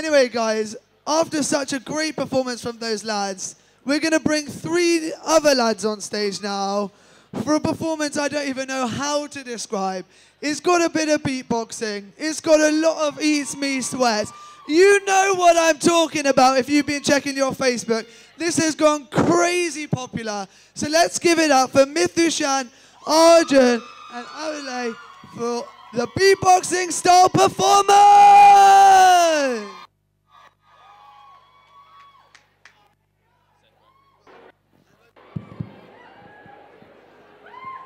Anyway, guys, after such a great performance from those lads, we're going to bring three other lads on stage now for a performance I don't even know how to describe. It's got a bit of beatboxing. It's got a lot of East meets West. You know what I'm talking about if you've been checking your Facebook. This has gone crazy popular. So let's give it up for Mithushan, Arjun, and Ole for the beatboxing style performance!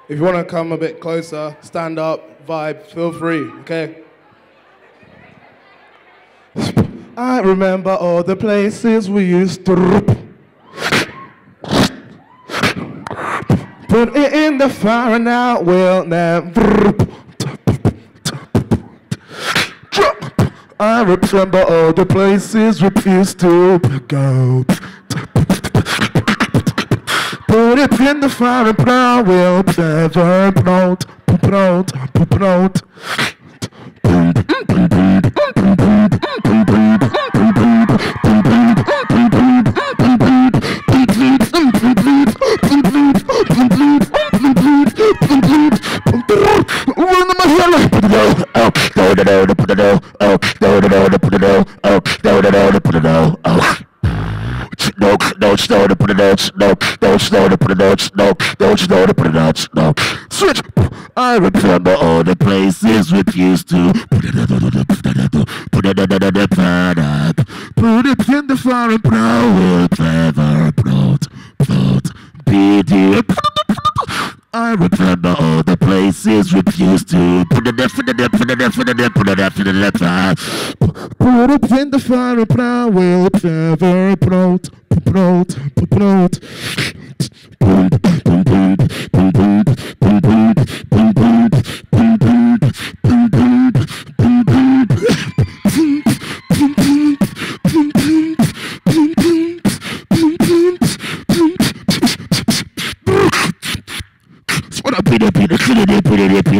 If you want to come a bit closer, stand up, vibe, feel free, okay? I remember all the places we used to put it in the fire and I will never. I remember all the places we used to go. Put it in the fire and I will never proud, proud, proud. no, no snow to put a notes, no, no snow to put a notes, no, no snow to put a notes, no. Switch! I remember all the places we used to. Put it in the fire and proud, forever proud, proud, be dear. I remember all used to put it put it put it put it put it put it put it in the fire and blow it clever float, float,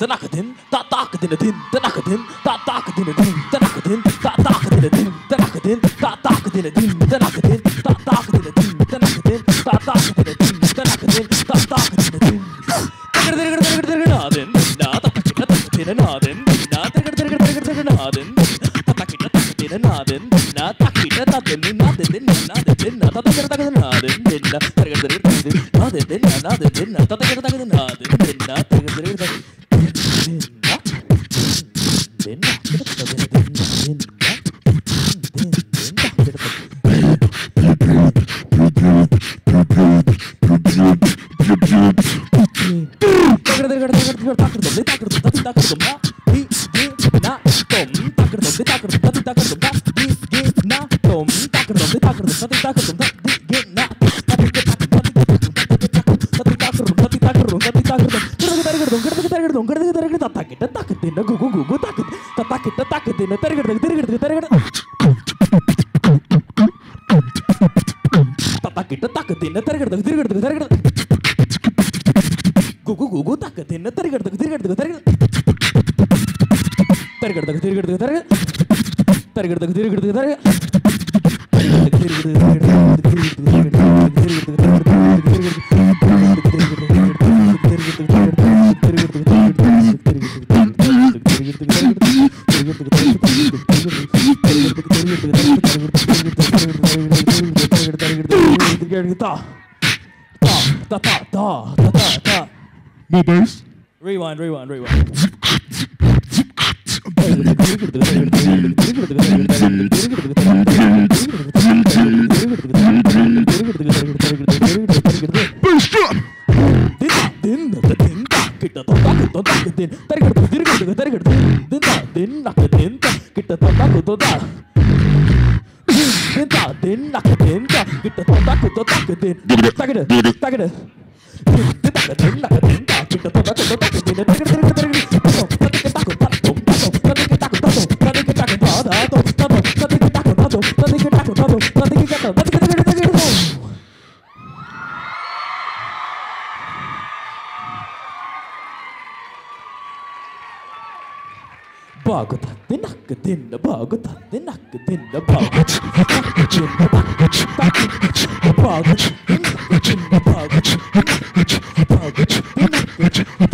tanakadin ta takadin a din tanakadin ta takadin a din tanakadin ta takadin a din tanakadin ta takadin a din tanakadin ta takadin a din tanakadin ta takadin a din tanakadin ta takadin a din tagad tagad din. tagad nadin na tapakina tapakina nadin na tagad tagad ta tagad nadin tapakina tapakina nadin na takina ta nadin nadin nadin na tagad tagad nadin nadin tagad din. nadin nadin nadin na tagad tagad nadin తరగడు దొంగడు తరగడు తత్తకిట తక్క తిన్న గుగు గుగు తక్క తత్తకిట తక్క తిన్న తరగడు తరగడు తరగడు తత్తకిట తక్క తిన్న తరగడు తిరగడు తరగడు గుగు గుగు తక్క తిన్న తరగడు తిరగడు తరగడు తరగడు తిరగడు తరగడు తరగడు తిరగడు తరగడు తిరగడు తిరగడు తిరగడు da, da, da, da, da, da, da, da. More bass. Rewind, rewind, rewind. Bass drop. Din da din da ta ta ko ta ka din ta ka din ta ka din din ta din naka din ta kita ta ta ko ta ka din ta ka din ta ka din ta ko ta ka ta ko ta ko ta ka ta ko ta ko ta ka ta ko ta da to ta to Bago tatte nakke dinne, bago tatte nakke dinne, bago tatte dinne, bago tatte bago tatte nakke dinne, bago tatte bago tatte nakke dinne.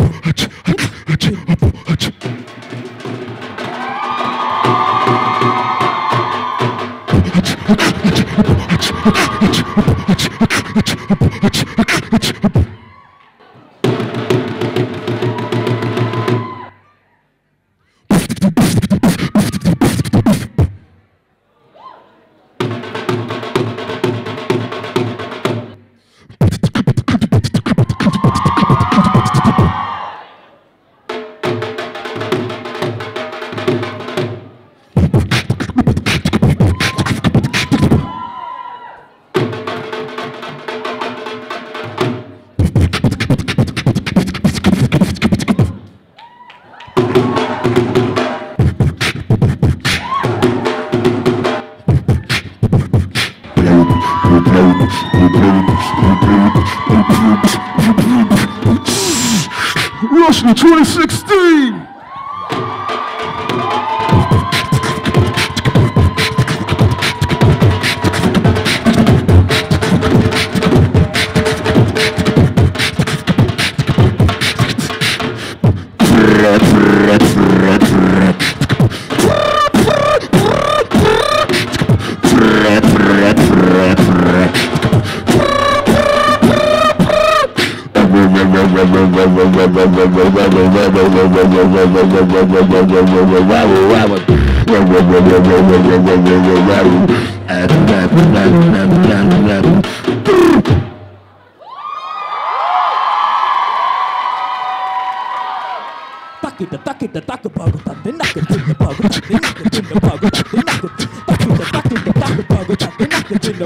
Roshni 2016! Takita takita taka bago tatte nakke dinne, bago tatte nakke dinne, bago tatte nakke takita takita taka bago tatte nakke dinne,